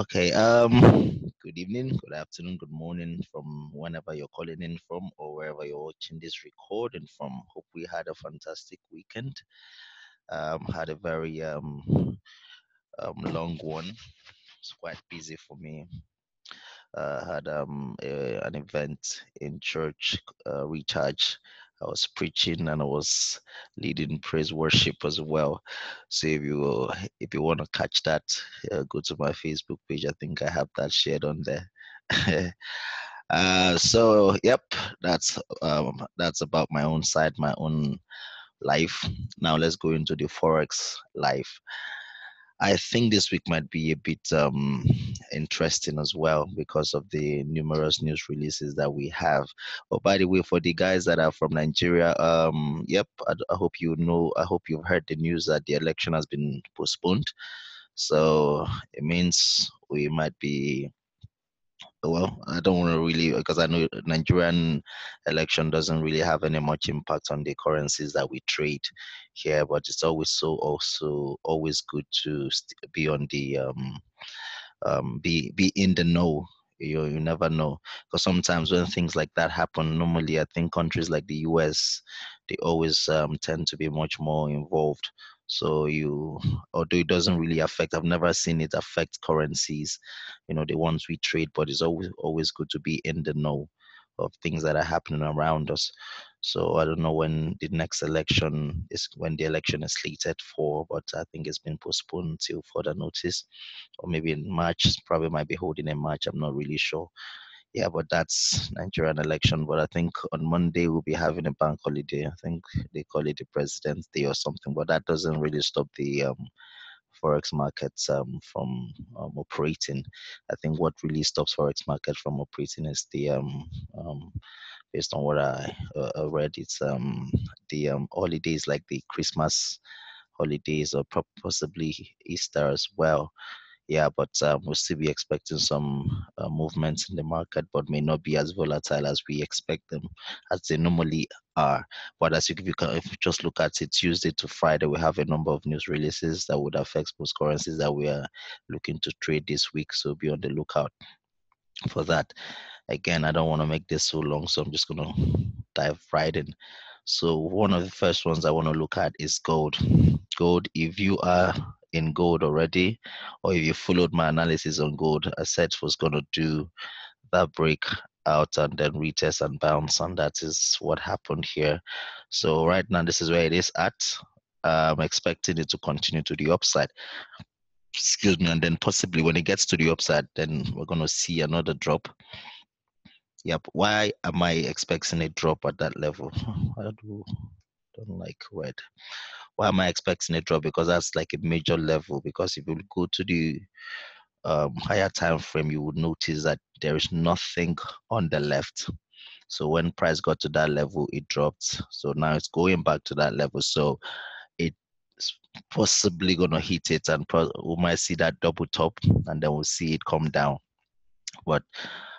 Okay. Um. Good evening, good afternoon, good morning from whenever you're calling in from or wherever you're watching this recording from. Hope we had a fantastic weekend. Um. Had a very um, um long one. It's quite busy for me. Uh, had um a, an event in church, uh, recharge. I was preaching and I was leading praise worship as well. So if you if you want to catch that, uh, go to my Facebook page. I think I have that shared on there. uh, so yep, that's um, that's about my own side, my own life. Now let's go into the forex life. I think this week might be a bit um, interesting as well because of the numerous news releases that we have. Oh, by the way, for the guys that are from Nigeria, um, yep, I, I hope you know, I hope you've heard the news that the election has been postponed. So it means we might be well, I don't want to really because I know Nigerian election doesn't really have any much impact on the currencies that we trade here, but it's always so also always good to be on the um, um be be in the know. You you never know because sometimes when things like that happen, normally I think countries like the U.S. they always um, tend to be much more involved. So you, although it doesn't really affect, I've never seen it affect currencies, you know, the ones we trade. But it's always always good to be in the know of things that are happening around us. So I don't know when the next election is when the election is slated for, but I think it's been postponed until further notice, or maybe in March. Probably might be holding in March. I'm not really sure. Yeah, but that's Nigerian election. But I think on Monday we'll be having a bank holiday. I think they call it the President's Day or something. But that doesn't really stop the um, forex markets um, from um, operating. I think what really stops forex market from operating is the um, um based on what I uh, read, it's um, the um, holidays like the Christmas holidays or possibly Easter as well yeah, but um, we'll still be expecting some uh, movements in the market, but may not be as volatile as we expect them, as they normally are. But as you, if you, can, if you just look at it, Tuesday to Friday, we have a number of news releases that would affect most currencies that we are looking to trade this week. So be on the lookout for that. Again, I don't want to make this so long, so I'm just going to dive right in. So one of the first ones I want to look at is gold. Gold, if you are in gold already, or if you followed my analysis on gold, I said was going to do that break out and then retest and bounce, and that is what happened here. So right now, this is where it is at. I'm expecting it to continue to the upside. Excuse me, and then possibly when it gets to the upside, then we're going to see another drop. Yep. Why am I expecting a drop at that level? Don't like red why am I expecting a drop? Because that's like a major level. Because if you go to the um, higher time frame, you would notice that there is nothing on the left. So when price got to that level, it dropped. So now it's going back to that level. So it's possibly to hit it, and we might see that double top, and then we'll see it come down. But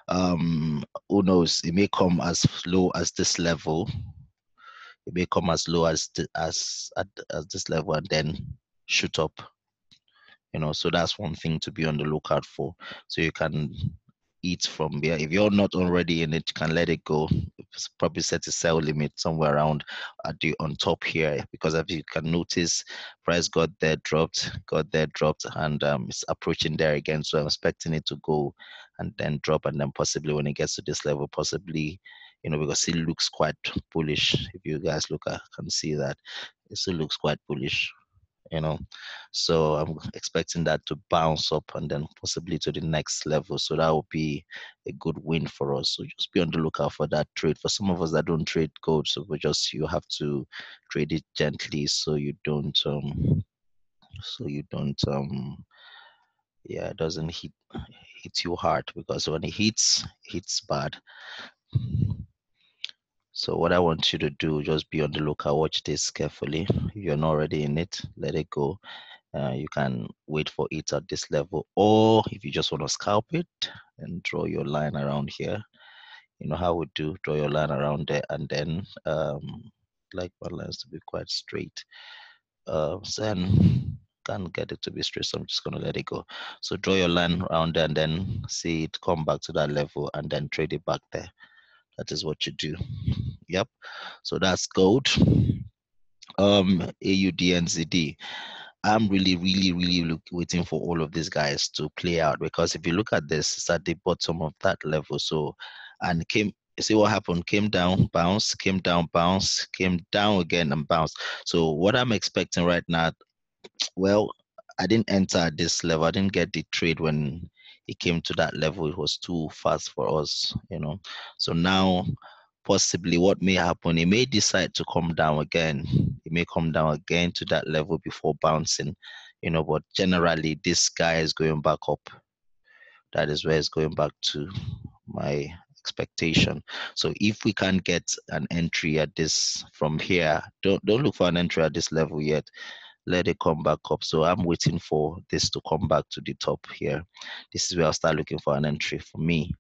um, who knows? It may come as low as this level it may come as low as as at as this level and then shoot up you know. So that's one thing to be on the lookout for. So you can eat from there. If you're not already in it you can let it go. Probably set a sell limit somewhere around at the on top here because as you can notice price got there dropped got there dropped and um, it's approaching there again. So i'm expecting it to go and then drop and then possibly when it gets to this level possibly you know, because it looks quite bullish. If you guys look at can see that it still looks quite bullish, you know. So I'm expecting that to bounce up and then possibly to the next level. So that would be a good win for us. So just be on the lookout for that trade. For some of us that don't trade gold, so we just you have to trade it gently so you don't um so you don't um yeah it doesn't hit hit you hard because when it hits hits bad so what I want you to do, just be on the lookout, watch this carefully. If you're not already in it, let it go. Uh, you can wait for it at this level, or if you just want to scalp it and draw your line around here, you know how we do, draw your line around there, and then um, like my lines to be quite straight. Uh, then can't get it to be straight, so I'm just gonna let it go. So draw your line around there and then see it come back to that level and then trade it back there. That is what you do. Yep. So that's gold. Um, AUDNZD. I'm really, really, really look, waiting for all of these guys to play out because if you look at this, it's at the bottom of that level. So, and came, see what happened? Came down, bounce, came down, bounce, came down again and bounce. So, what I'm expecting right now, well, I didn't enter at this level. I didn't get the trade when it came to that level. It was too fast for us, you know. So now possibly what may happen, he may decide to come down again. He may come down again to that level before bouncing, you know, but generally this guy is going back up. That is where it's going back to my expectation. So if we can get an entry at this from here, don't don't look for an entry at this level yet. Let it come back up. So I'm waiting for this to come back to the top here. This is where I'll start looking for an entry for me.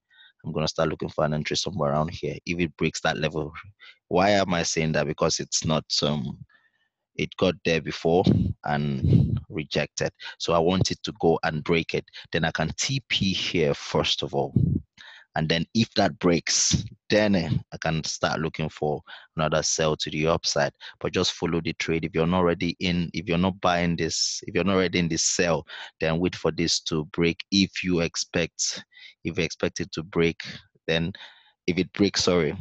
I'm going to start looking for an entry somewhere around here if it breaks that level. Why am I saying that? Because it's not, um, it got there before and rejected. So I want it to go and break it. Then I can TP here first of all. And then if that breaks, then eh, I can start looking for another sell to the upside. But just follow the trade. If you're not already in, if you're not buying this, if you're not already in this sell, then wait for this to break. If you expect, if you expect it to break, then if it breaks, sorry,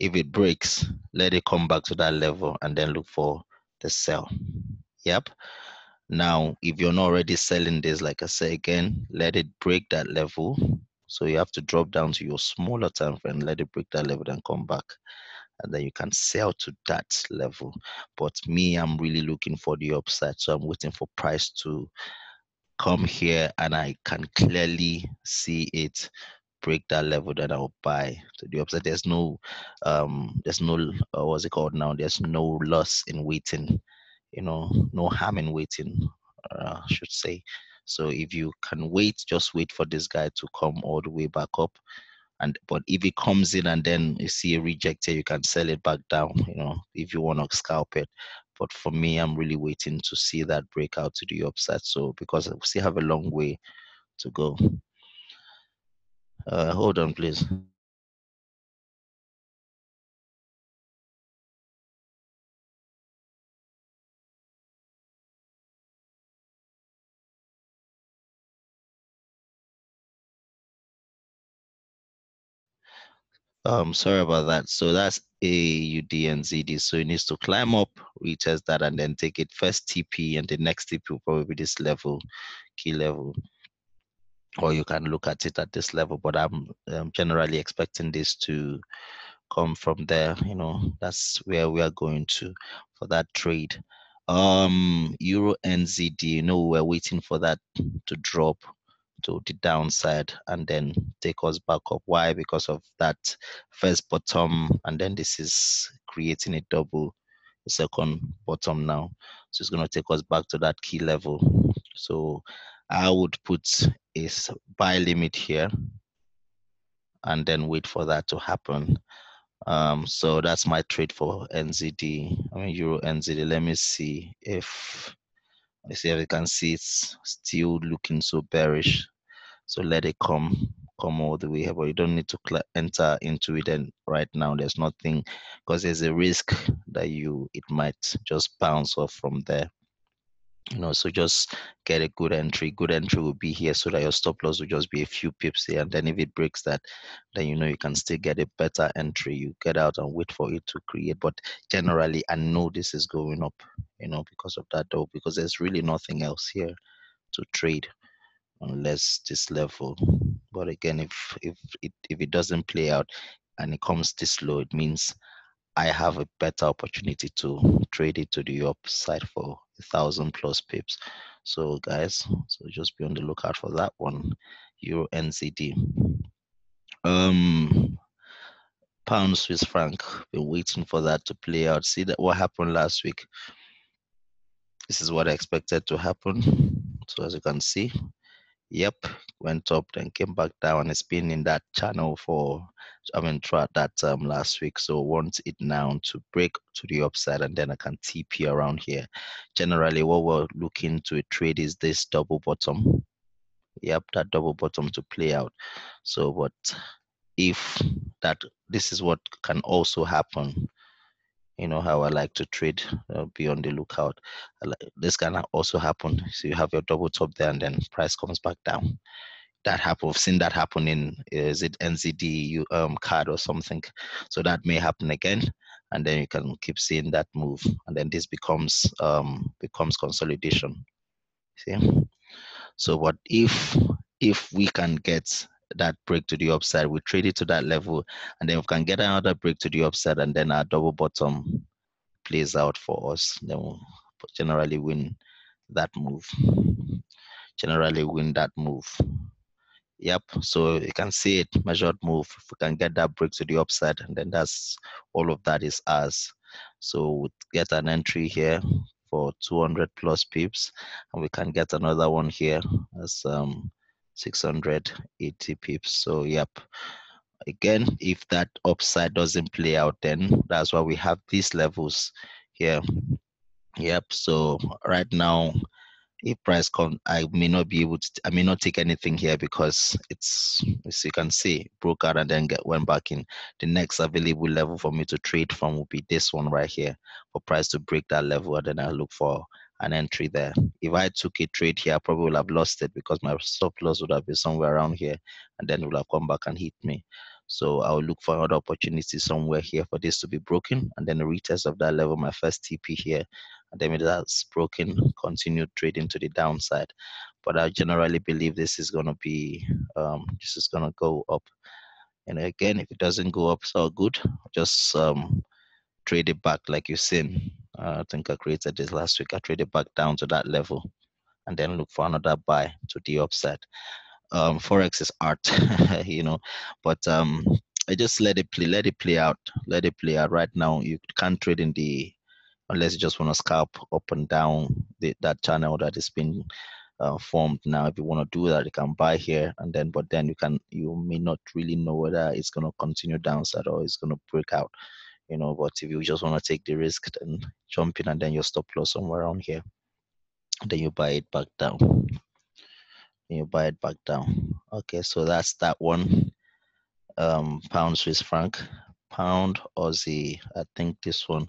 if it breaks, let it come back to that level and then look for the sell. Yep. Now, if you're not already selling this, like I say again, let it break that level. So you have to drop down to your smaller time frame, let it break that level, then come back. And then you can sell to that level. But me, I'm really looking for the upside. So I'm waiting for price to come here and I can clearly see it break that level that I'll buy to the upside. There's no um there's no uh, what's it called now? There's no loss in waiting you know, no harm in waiting, uh, I should say. So if you can wait, just wait for this guy to come all the way back up. And but if it comes in and then you see a rejected, you can sell it back down, you know, if you want to scalp it. But for me, I'm really waiting to see that breakout to the upside. So because we still have a long way to go. Uh, hold on, please. Um, sorry about that. So that's AUDNZD. So it needs to climb up, retest that, and then take it first TP, and the next TP will probably be this level, key level. Or you can look at it at this level, but I'm, I'm generally expecting this to come from there. You know, that's where we are going to for that trade. Um, Euro NZD, you know, we're waiting for that to drop to the downside and then take us back up. Why? Because of that first bottom, and then this is creating a double second bottom now. So it's going to take us back to that key level. So I would put a buy limit here and then wait for that to happen. Um, so that's my trade for NZD. I mean Euro NZD. Let me see if I see if you can see it's still looking so bearish. So let it come come all the way here, but you don't need to enter into it and right now there's nothing because there's a risk that you it might just bounce off from there you know so just get a good entry. Good entry will be here so that your stop loss will just be a few pips here. And then if it breaks that then you know you can still get a better entry. You get out and wait for it to create. But generally i know this is going up you know because of that though because there's really nothing else here to trade unless this level. But again if if it if it doesn't play out and it comes this low it means I have a better opportunity to trade it to the upside for a thousand plus pips. So guys, so just be on the lookout for that one. Euro NZD. Um pound Swiss franc. Been waiting for that to play out. See that what happened last week. This is what I expected to happen. So as you can see, Yep, went up, then came back down. It's been in that channel for, I mean, throughout that um, last week. So want it now to break to the upside, and then I can TP around here. Generally, what we're looking to trade is this double bottom. Yep, that double bottom to play out. So, but if that this is what can also happen you know how I like to trade. Uh, be on the lookout. This can also happen. So you have your double top there, and then price comes back down. That happen. We've seen that happen in is it NZD um, CAD or something. So that may happen again, and then you can keep seeing that move, and then this becomes um, becomes consolidation. See. So what if if we can get that break to the upside, we trade it to that level, and then we can get another break to the upside, and then our double bottom plays out for us, then we'll generally win that move. Generally win that move. Yep, so you can see it measured move. If we can get that break to the upside, and then that's all of that is ours. So we get an entry here for 200 plus pips, and we can get another one here as um 680 pips. So yep. Again, if that upside doesn't play out, then that's why we have these levels here. Yep. So right now, if price come, I may not be able to. I may not take anything here because it's as you can see broke out and then get went back in. The next available level for me to trade from will be this one right here. For price to break that level, and then I look for an entry there. If I took a trade here, I probably would have lost it because my stop loss would have been somewhere around here and then it would have come back and hit me. So I'll look for another opportunity somewhere here for this to be broken and then a retest of that level, my first TP here. And then if that's broken, continue trading to the downside. But I generally believe this is gonna be um, this is gonna go up. And again, if it doesn't go up, so good. Just um, trade it back like you've seen. Uh, I think I created this last week. I traded back down to that level and then look for another buy to the upside. Um, Forex is art, you know, but um, I just let it play, let it play out, let it play out. Right now, you can't trade in the unless you just want to scalp up and down the, that channel that is being uh, formed now. If you want to do that, you can buy here and then, but then you can you may not really know whether it's going to continue downside or it's going to break out you know but if you just want to take the risk then jump in and then your stop loss somewhere around here. Then you buy it back down. You buy it back down. Okay so that's that one. Um pound swiss franc pound aussie i think this one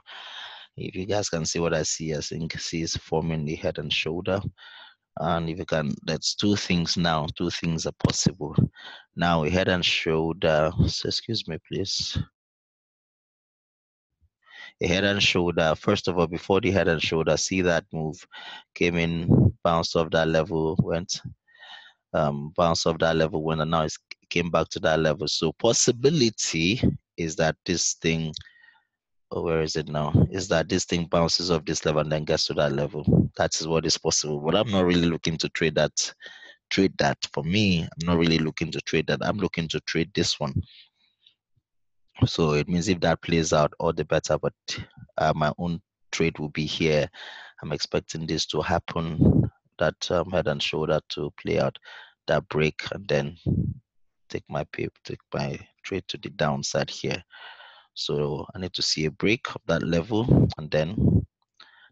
if you guys can see what i see i think see is forming the head and shoulder. And if you can that's two things now two things are possible. Now head and shoulder so excuse me please a head and shoulder. First of all, before the head and shoulder, see that move came in, bounced off that level, went um, bounced off that level, when and now it came back to that level. So possibility is that this thing, oh, where is it now? Is that this thing bounces off this level and then gets to that level. That is what is possible. But I'm not really looking to trade that. Trade that for me. I'm not really looking to trade that. I'm looking to trade this one so it means if that plays out, all the better. But uh, my own trade will be here. I'm expecting this to happen, that um, head and shoulder to play out, that break, and then take my pip, take my trade to the downside here. So I need to see a break of that level, and then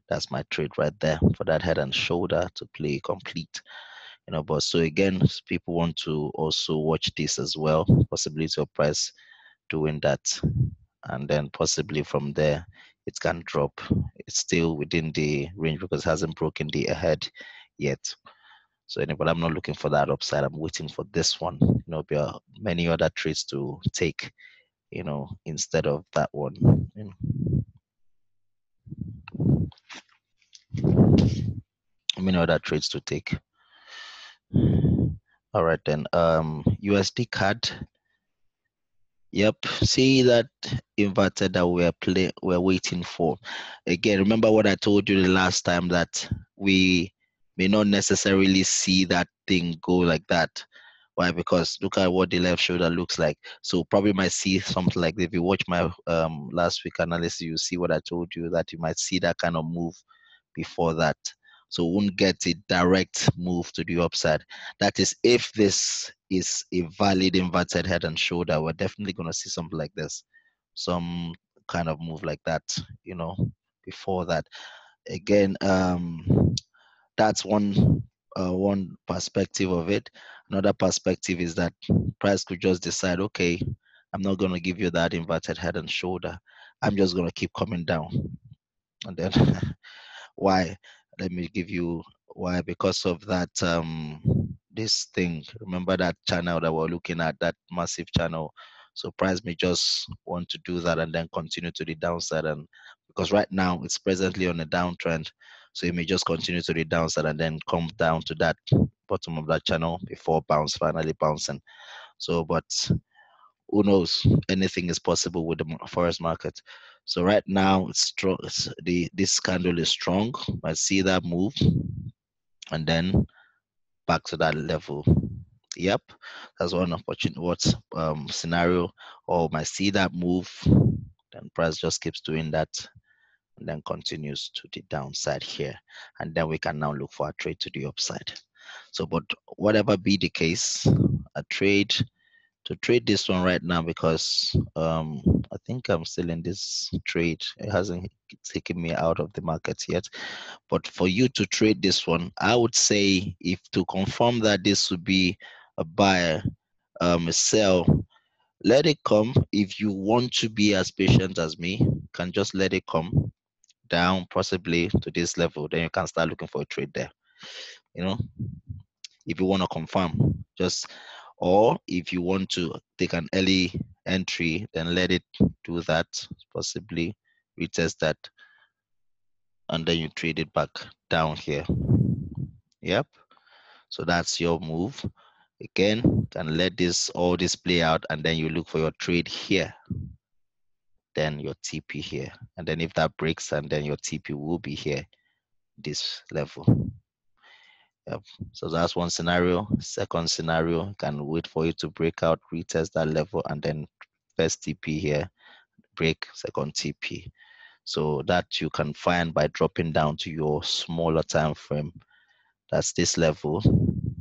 that's my trade right there for that head and shoulder to play complete. You know, but so again, people want to also watch this as well. Possibility of price doing that. And then possibly from there it can drop. It's still within the range because it hasn't broken the ahead yet. So anyway i'm not looking for that upside. I'm waiting for this one. You know there are many other trades to take you know instead of that one. You know. many other trades to take. All right then um usd CAD Yep. See that inverted that we're play we're waiting for. Again, remember what I told you the last time that we may not necessarily see that thing go like that. Why? Because look at what the left shoulder looks like. So probably might see something like if you watch my um last week analysis, you see what I told you that you might see that kind of move before that. So won't get a direct move to the upside. That is if this is a valid inverted head and shoulder, we're definitely gonna see something like this. Some kind of move like that, you know, before that. Again, um that's one uh, one perspective of it. Another perspective is that price could just decide, okay, I'm not going to give you that inverted head and shoulder. I'm just going to keep coming down. And then why? Let me give you why. Because of that, um, this thing. Remember that channel that we're looking at, that massive channel. So price may just want to do that and then continue to the downside. And because right now it's presently on a downtrend, so it may just continue to the downside and then come down to that bottom of that channel before bounce finally bouncing. So, but who knows? Anything is possible with the forex market. So right now it's strong. It's the this candle is strong. I see that move, and then back to that level. Yep, that's one opportunity. What um, scenario? Or I see that move, then price just keeps doing that and then continues to the downside here. And then we can now look for a trade to the upside. So, but whatever be the case, a trade to trade this one right now because um, I think I'm still in this trade. It hasn't taken me out of the market yet. But for you to trade this one, I would say if to confirm that this would be a buyer, um, a sell, let it come. If you want to be as patient as me, can just let it come down possibly to this level, then you can start looking for a trade there. You know, if you want to confirm, just or if you want to take an early entry, then let it do that, possibly retest that, and then you trade it back down here. Yep. So that's your move. Again, can let this all this play out, and then you look for your trade here then your TP here. And then if that breaks, and then your TP will be here, this level. Yep. So that's one scenario. Second scenario, can wait for you to break out, retest that level, and then first TP here, break second TP. So that you can find by dropping down to your smaller time frame. That's this level.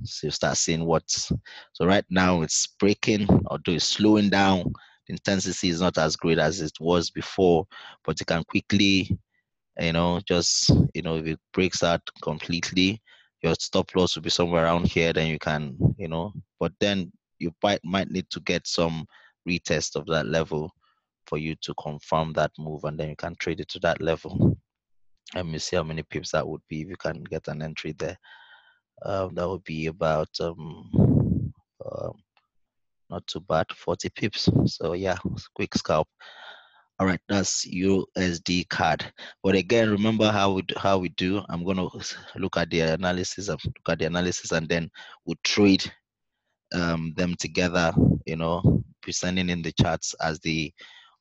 So you start seeing what's so right now it's breaking, although it's slowing down intensity is not as great as it was before, but it can quickly, you know, just, you know, if it breaks out completely, your stop loss will be somewhere around here, then you can, you know, but then you might, might need to get some retest of that level for you to confirm that move and then you can trade it to that level. Let me see how many pips that would be if you can get an entry there. Um, that would be about um, um, not too bad 40 pips so yeah quick scalp all right that's usd CAD. but again remember how we do, how we do. I'm to look at the analysis look at the analysis and then we'll trade um, them together you know presenting in the charts as the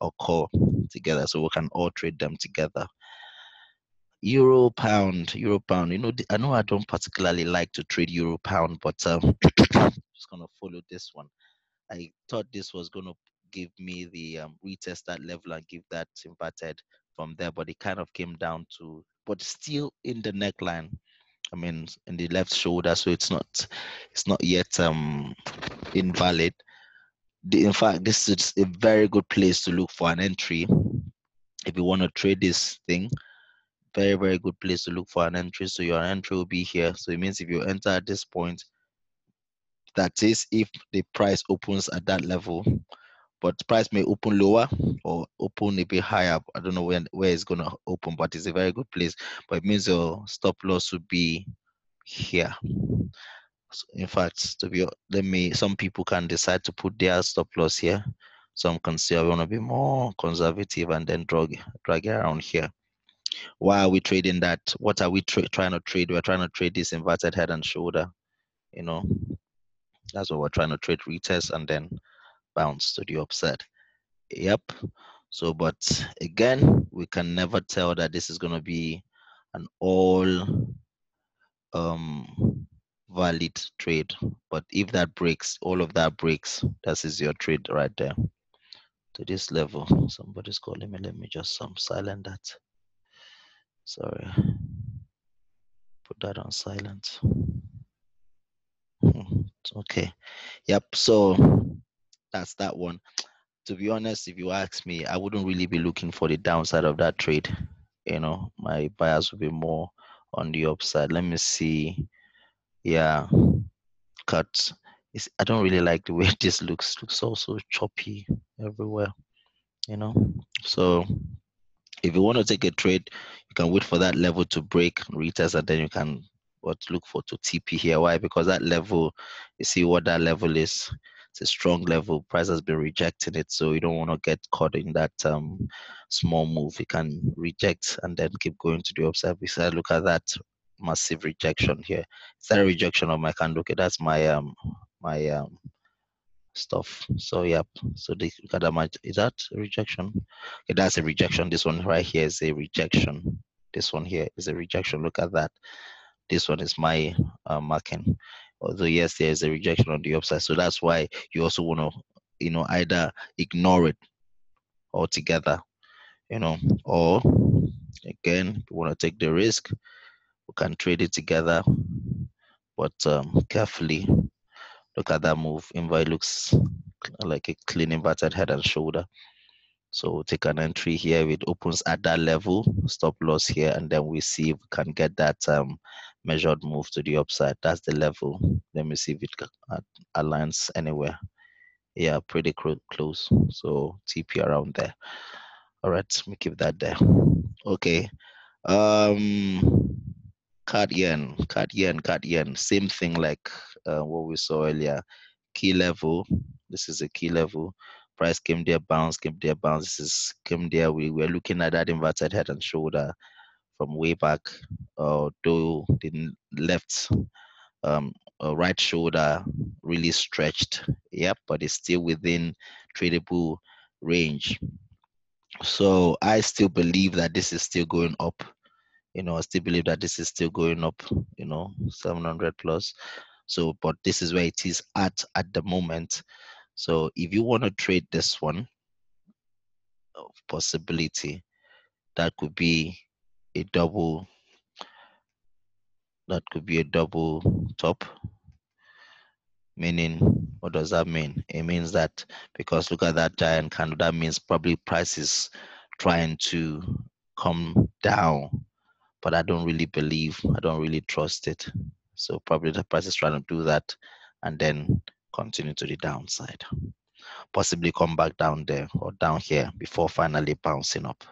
occur together. So we can all trade them together. Euro pound euro pound. You know i know i don't particularly like to trade euro pound but um just gonna follow this one. I thought this was going to give me the um, retest that level and give that inverted from there, but it kind of came down to, but still in the neckline. I mean, in the left shoulder, so it's not, it's not yet um invalid. The, in fact, this is a very good place to look for an entry if you want to trade this thing. Very, very good place to look for an entry. So your entry will be here. So it means if you enter at this point, that is, if the price opens at that level, but price may open lower or open a bit higher. I don't know when where it's gonna open, but it's a very good place. But it means your stop loss would be here. So in fact, to be let me some people can decide to put their stop loss here. Some can say I want to be more conservative and then drag drag it around here. Why are we trading that? What are we trying to trade? We're trying to trade this inverted head and shoulder. You know, that's what we're trying to trade retest and then bounce to the upside. Yep. So, but again, we can never tell that this is going to be an all um, valid trade. But if that breaks, all of that breaks, that is your trade right there to this level. Somebody's calling me. Let me just um, silent that. Sorry. put that on silent. Hmm, okay. Yep. So that's that one. To be honest, if you ask me, I wouldn't really be looking for the downside of that trade. You know, my bias would be more on the upside. Let me see. Yeah, cuts. It's, I don't really like the way this looks. Looks also choppy everywhere. You know, so if you want to take a trade, you can wait for that level to break and retest, and then you can what look for to TP here. Why? Because that level, you see what that level is. It's a strong level. Price has been rejecting it, so you don't want to get caught in that um, small move. You can reject and then keep going to the upside. Besides, look at that massive rejection here. Is that a rejection of my candle? Okay, that's my um my um stuff. So yeah, So the much is that rejection? Okay, that's a rejection. This one right here is a rejection. This one here is a rejection. Look at that. This one is my uh, marking. Although yes, there is a rejection on the upside. So that's why you also want to, you know, either ignore it altogether, you know, or again, you want to take the risk, we can trade it together, but um, carefully Look at that move. Invite looks like a clean inverted head and shoulder. So we'll take an entry here. It opens at that level, stop loss here, and then we see if we can get that um, measured move to the upside. That's the level. Let me see if it aligns anywhere. Yeah, pretty close. So TP around there. All right, let me keep that there. Okay. Um, CAD yen, CAD yen, CAD yen. Same thing like uh, what we saw earlier. Key level. This is a key level. Price came there, bounce, came there, bounce. This is came there. We were looking at that inverted head and shoulder from way back. Although the left um, uh, right shoulder really stretched. Yep, but it's still within tradable range. So I still believe that this is still going up you know, I still believe that this is still going up, you know, 700 plus. So, but this is where it is at at the moment. So, if you want to trade this one, possibility, that could be a double. That could be a double top. Meaning, what does that mean? It means that because look at that giant candle, that means probably prices trying to come down but I don't really believe, I don't really trust it. So probably the price is trying to do that and then continue to the downside. Possibly come back down there or down here before finally bouncing up,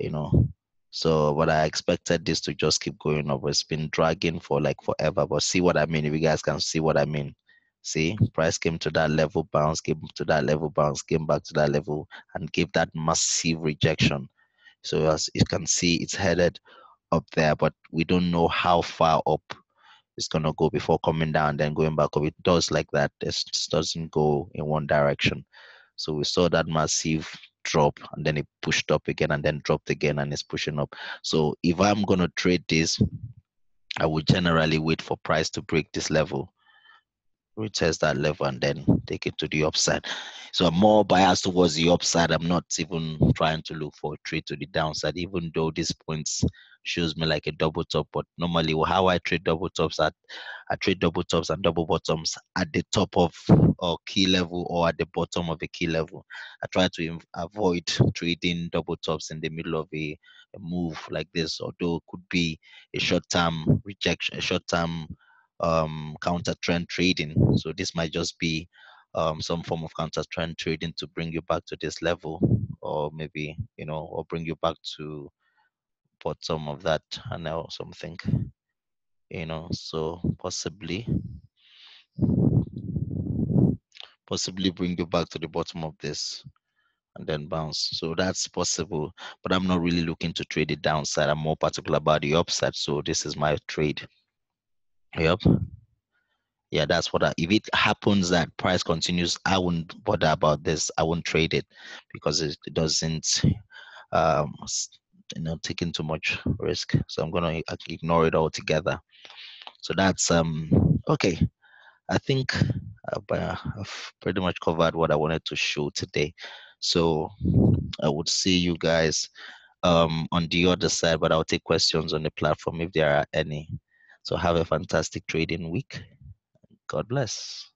you know. So, but I expected this to just keep going up. It's been dragging for like forever. But see what I mean? If you guys can see what I mean. See, price came to that level, bounce, came to that level, bounce, came back to that level, and gave that massive rejection. So as you can see, it's headed up there, but we don't know how far up it's gonna go before coming down, then going back up. It does like that. It doesn't go in one direction. So we saw that massive drop and then it pushed up again and then dropped again and it's pushing up. So if I'm gonna trade this, I would generally wait for price to break this level retest that level and then take it to the upside. So I'm more biased towards the upside. I'm not even trying to look for a trade to the downside, even though this points shows me like a double top. But normally, how I trade double tops, at I trade double tops and double bottoms at the top of a key level or at the bottom of a key level. I try to avoid trading double tops in the middle of a, a move like this, although it could be a short-term rejection, a short-term um, counter trend trading. So this might just be um, some form of counter trend trading to bring you back to this level, or maybe you know, or bring you back to bottom of that or something. You know, so possibly, possibly bring you back to the bottom of this and then bounce. So that's possible, but I'm not really looking to trade the downside. I'm more particular about the upside. So this is my trade. Yep. Yeah, that's what I, if it happens that price continues, I wouldn't bother about this. I won't trade it because it, doesn't, um, you know, taking too much risk. So I'm gonna ignore it altogether. So that's um okay. I think I've, uh, I've pretty much covered what I wanted to show today. So I would see you guys um on the other side, but I'll take questions on the platform if there are any. So have a fantastic trading week. God bless.